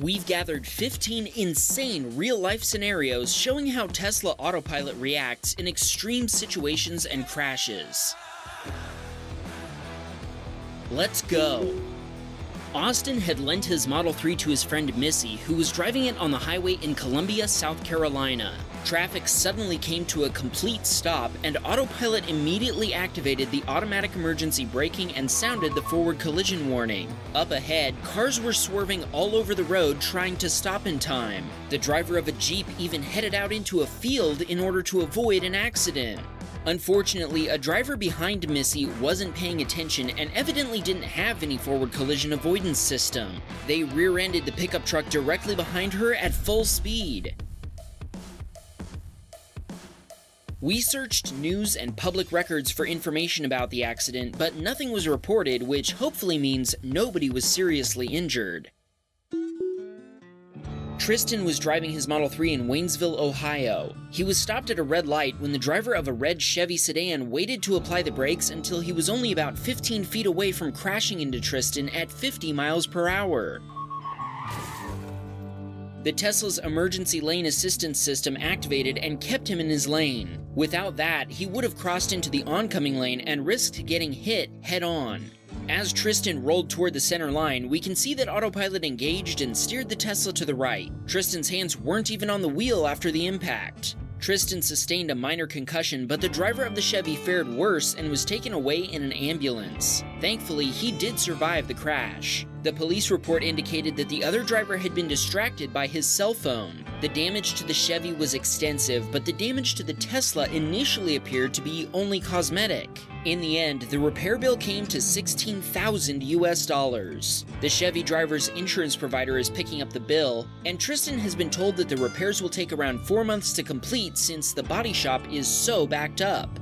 We've gathered 15 insane real life scenarios showing how Tesla Autopilot reacts in extreme situations and crashes. Let's go! Austin had lent his Model 3 to his friend Missy, who was driving it on the highway in Columbia, South Carolina. Traffic suddenly came to a complete stop, and Autopilot immediately activated the automatic emergency braking and sounded the forward collision warning. Up ahead, cars were swerving all over the road trying to stop in time. The driver of a Jeep even headed out into a field in order to avoid an accident. Unfortunately, a driver behind Missy wasn't paying attention and evidently didn't have any forward collision avoidance system. They rear ended the pickup truck directly behind her at full speed. We searched news and public records for information about the accident, but nothing was reported, which hopefully means nobody was seriously injured. Tristan was driving his Model 3 in Waynesville, Ohio. He was stopped at a red light when the driver of a red Chevy sedan waited to apply the brakes until he was only about 15 feet away from crashing into Tristan at 50 miles per hour. The Tesla's emergency lane assistance system activated and kept him in his lane. Without that, he would have crossed into the oncoming lane and risked getting hit head on. As Tristan rolled toward the center line, we can see that autopilot engaged and steered the Tesla to the right. Tristan's hands weren't even on the wheel after the impact. Tristan sustained a minor concussion, but the driver of the Chevy fared worse and was taken away in an ambulance. Thankfully, he did survive the crash. The police report indicated that the other driver had been distracted by his cell phone. The damage to the Chevy was extensive, but the damage to the Tesla initially appeared to be only cosmetic. In the end, the repair bill came to 16,000 US dollars. The Chevy driver's insurance provider is picking up the bill, and Tristan has been told that the repairs will take around 4 months to complete since the body shop is so backed up.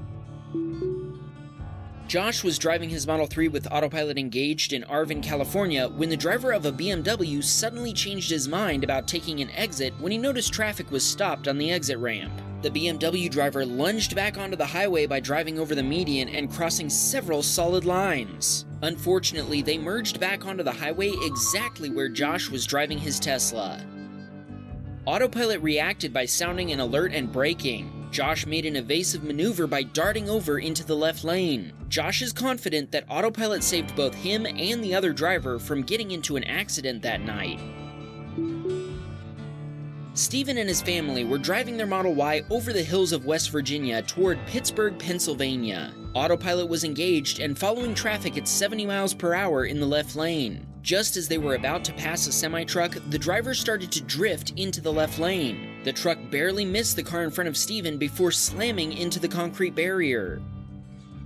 Josh was driving his Model 3 with autopilot engaged in Arvin, California, when the driver of a BMW suddenly changed his mind about taking an exit when he noticed traffic was stopped on the exit ramp. The BMW driver lunged back onto the highway by driving over the median and crossing several solid lines. Unfortunately, they merged back onto the highway exactly where Josh was driving his Tesla. Autopilot reacted by sounding an alert and braking. Josh made an evasive maneuver by darting over into the left lane. Josh is confident that autopilot saved both him and the other driver from getting into an accident that night. Stephen and his family were driving their Model Y over the hills of West Virginia toward Pittsburgh, Pennsylvania. Autopilot was engaged and following traffic at 70 miles per hour in the left lane. Just as they were about to pass a semi truck, the driver started to drift into the left lane. The truck barely missed the car in front of Stephen before slamming into the concrete barrier.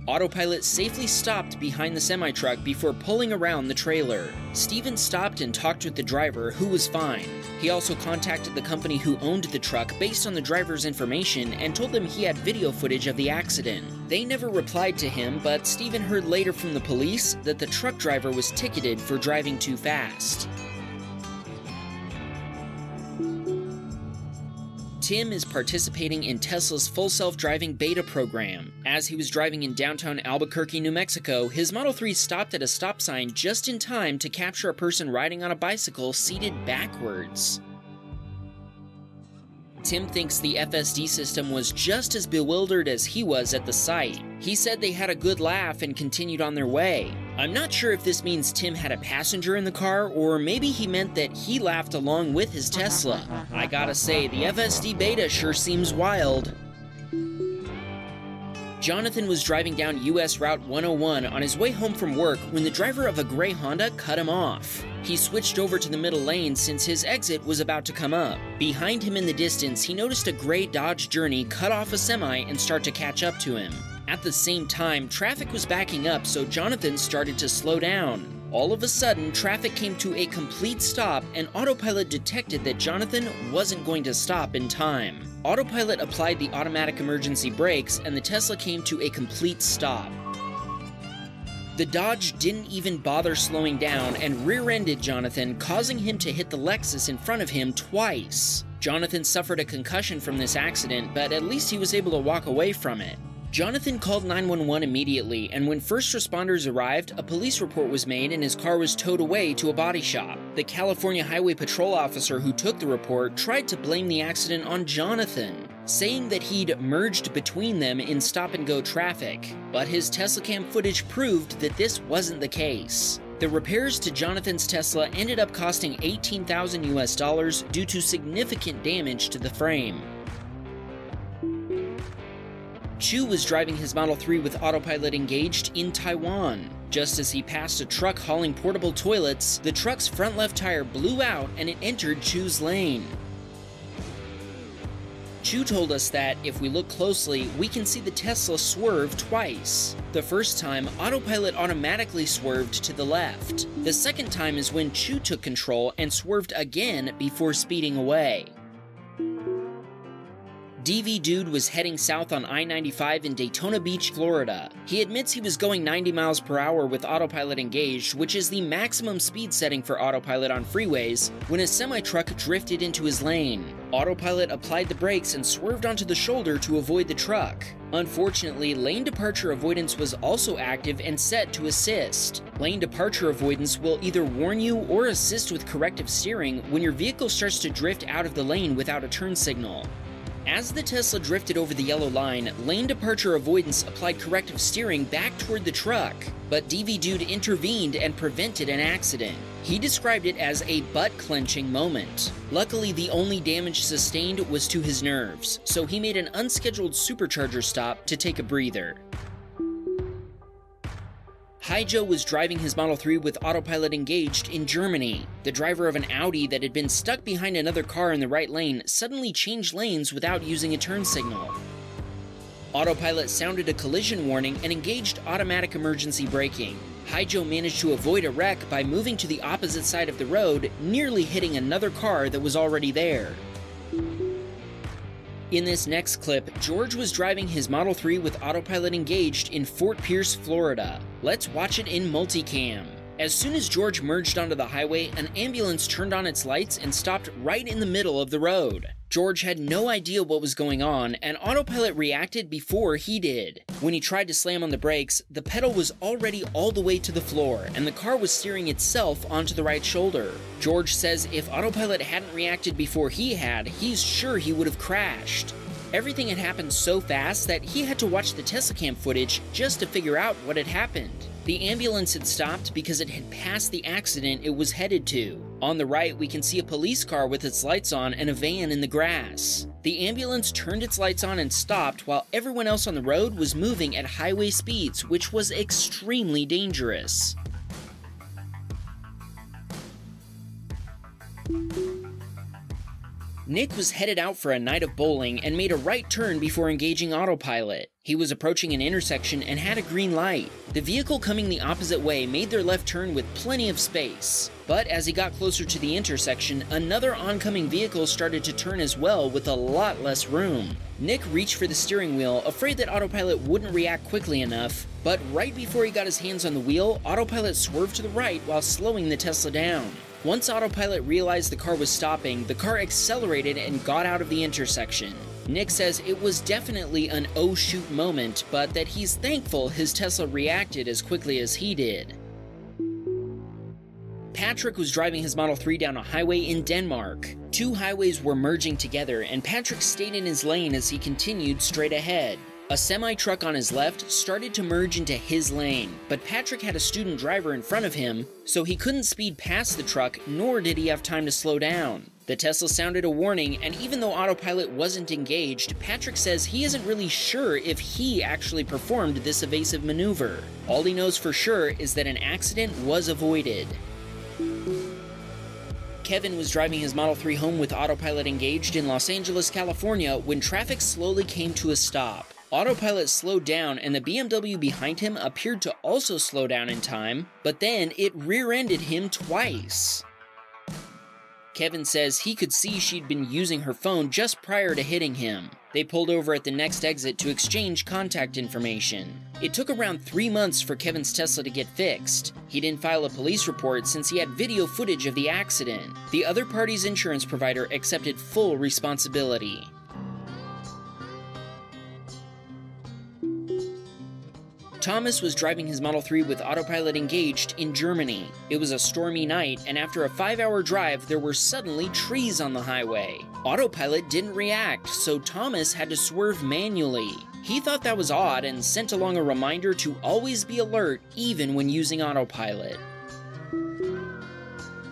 Autopilot safely stopped behind the semi truck before pulling around the trailer. Steven stopped and talked with the driver, who was fine. He also contacted the company who owned the truck based on the driver's information and told them he had video footage of the accident. They never replied to him, but Steven heard later from the police that the truck driver was ticketed for driving too fast. Tim is participating in Tesla's full self driving beta program. As he was driving in downtown Albuquerque, New Mexico, his Model 3 stopped at a stop sign just in time to capture a person riding on a bicycle seated backwards. Tim thinks the FSD system was just as bewildered as he was at the sight. He said they had a good laugh and continued on their way. I'm not sure if this means Tim had a passenger in the car or maybe he meant that he laughed along with his Tesla. I gotta say, the FSD beta sure seems wild. Jonathan was driving down US Route 101 on his way home from work when the driver of a gray Honda cut him off. He switched over to the middle lane since his exit was about to come up. Behind him in the distance, he noticed a gray Dodge Journey cut off a semi and start to catch up to him. At the same time, traffic was backing up, so Jonathan started to slow down. All of a sudden, traffic came to a complete stop, and Autopilot detected that Jonathan wasn't going to stop in time. Autopilot applied the automatic emergency brakes, and the Tesla came to a complete stop. The Dodge didn't even bother slowing down and rear ended Jonathan, causing him to hit the Lexus in front of him twice. Jonathan suffered a concussion from this accident, but at least he was able to walk away from it. Jonathan called 911 immediately, and when first responders arrived, a police report was made and his car was towed away to a body shop. The California Highway Patrol officer who took the report tried to blame the accident on Jonathan, saying that he'd merged between them in stop and go traffic. But his Tesla cam footage proved that this wasn't the case. The repairs to Jonathan's Tesla ended up costing 18,000 US dollars due to significant damage to the frame. Chu was driving his Model 3 with autopilot engaged in Taiwan. Just as he passed a truck hauling portable toilets, the truck's front left tire blew out and it entered Chu's lane. Chu told us that, if we look closely, we can see the Tesla swerve twice. The first time, autopilot automatically swerved to the left. The second time is when Chu took control and swerved again before speeding away. DV Dude was heading south on I 95 in Daytona Beach, Florida. He admits he was going 90 miles per hour with autopilot engaged, which is the maximum speed setting for autopilot on freeways, when a semi truck drifted into his lane. Autopilot applied the brakes and swerved onto the shoulder to avoid the truck. Unfortunately, lane departure avoidance was also active and set to assist. Lane departure avoidance will either warn you or assist with corrective steering when your vehicle starts to drift out of the lane without a turn signal. As the Tesla drifted over the yellow line, lane departure avoidance applied corrective steering back toward the truck, but DV Dude intervened and prevented an accident. He described it as a butt clenching moment. Luckily, the only damage sustained was to his nerves, so he made an unscheduled supercharger stop to take a breather. Haijo was driving his Model 3 with autopilot engaged in Germany. The driver of an Audi that had been stuck behind another car in the right lane suddenly changed lanes without using a turn signal. Autopilot sounded a collision warning and engaged automatic emergency braking. Haijo managed to avoid a wreck by moving to the opposite side of the road, nearly hitting another car that was already there. In this next clip, George was driving his Model 3 with autopilot engaged in Fort Pierce, Florida. Let's watch it in multicam. As soon as George merged onto the highway, an ambulance turned on its lights and stopped right in the middle of the road. George had no idea what was going on, and autopilot reacted before he did. When he tried to slam on the brakes, the pedal was already all the way to the floor, and the car was steering itself onto the right shoulder. George says if autopilot hadn't reacted before he had, he's sure he would have crashed. Everything had happened so fast that he had to watch the Tesla cam footage just to figure out what had happened. The ambulance had stopped because it had passed the accident it was headed to. On the right, we can see a police car with its lights on and a van in the grass. The ambulance turned its lights on and stopped while everyone else on the road was moving at highway speeds, which was extremely dangerous. Nick was headed out for a night of bowling and made a right turn before engaging autopilot. He was approaching an intersection and had a green light. The vehicle coming the opposite way made their left turn with plenty of space. But as he got closer to the intersection, another oncoming vehicle started to turn as well with a lot less room. Nick reached for the steering wheel, afraid that autopilot wouldn't react quickly enough, but right before he got his hands on the wheel, autopilot swerved to the right while slowing the Tesla down. Once autopilot realized the car was stopping, the car accelerated and got out of the intersection. Nick says it was definitely an oh shoot moment, but that he's thankful his Tesla reacted as quickly as he did. Patrick was driving his Model 3 down a highway in Denmark. Two highways were merging together, and Patrick stayed in his lane as he continued straight ahead. A semi truck on his left started to merge into his lane, but Patrick had a student driver in front of him, so he couldn't speed past the truck, nor did he have time to slow down. The Tesla sounded a warning, and even though autopilot wasn't engaged, Patrick says he isn't really sure if he actually performed this evasive maneuver. All he knows for sure is that an accident was avoided. Kevin was driving his Model 3 home with autopilot engaged in Los Angeles, California when traffic slowly came to a stop. Autopilot slowed down and the BMW behind him appeared to also slow down in time, but then it rear ended him twice. Kevin says he could see she'd been using her phone just prior to hitting him. They pulled over at the next exit to exchange contact information. It took around three months for Kevin's Tesla to get fixed. He didn't file a police report since he had video footage of the accident. The other party's insurance provider accepted full responsibility. Thomas was driving his Model 3 with autopilot engaged in Germany. It was a stormy night, and after a five hour drive, there were suddenly trees on the highway. Autopilot didn't react, so Thomas had to swerve manually. He thought that was odd and sent along a reminder to always be alert even when using autopilot.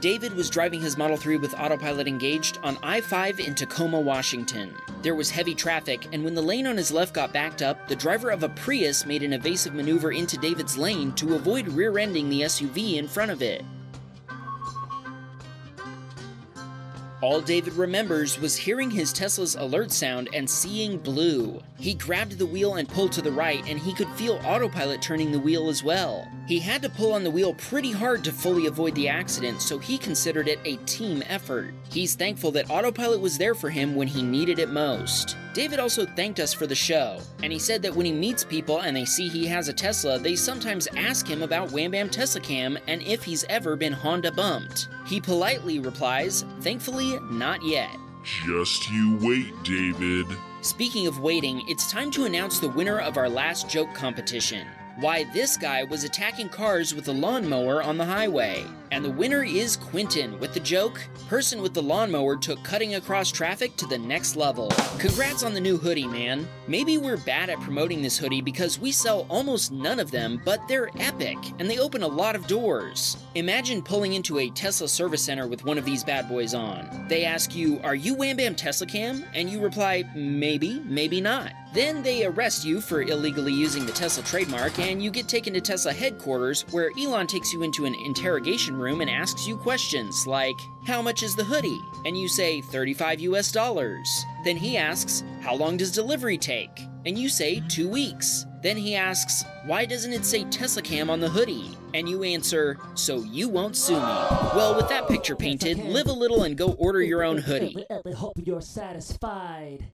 David was driving his Model 3 with autopilot engaged on I 5 in Tacoma, Washington. There was heavy traffic, and when the lane on his left got backed up, the driver of a Prius made an evasive maneuver into David's lane to avoid rear ending the SUV in front of it. All David remembers was hearing his Tesla's alert sound and seeing blue. He grabbed the wheel and pulled to the right, and he could feel autopilot turning the wheel as well. He had to pull on the wheel pretty hard to fully avoid the accident, so he considered it a team effort. He's thankful that autopilot was there for him when he needed it most. David also thanked us for the show, and he said that when he meets people and they see he has a Tesla, they sometimes ask him about Wham Baam Tesla Cam and if he's ever been Honda bumped. He politely replies, thankfully, not yet. Just you wait, David. Speaking of waiting, it's time to announce the winner of our last joke competition. Why this guy was attacking cars with a lawnmower on the highway. And the winner is Quentin with the joke Person with the lawnmower took cutting across traffic to the next level. Congrats on the new hoodie, man. Maybe we're bad at promoting this hoodie because we sell almost none of them, but they're epic and they open a lot of doors. Imagine pulling into a Tesla service center with one of these bad boys on. They ask you, Are you Wham Baam Tesla Cam? And you reply, Maybe, maybe not. Then they arrest you for illegally using the Tesla trademark, and you get taken to Tesla headquarters, where Elon takes you into an interrogation room and asks you questions like, How much is the hoodie? And you say 35 US dollars. Then he asks, How long does delivery take? And you say 2 weeks. Then he asks, Why doesn't it say Tesla Cam on the hoodie? And you answer, So you won't sue me. Well, with that picture painted, live a little and go order your own hoodie. hope you're satisfied.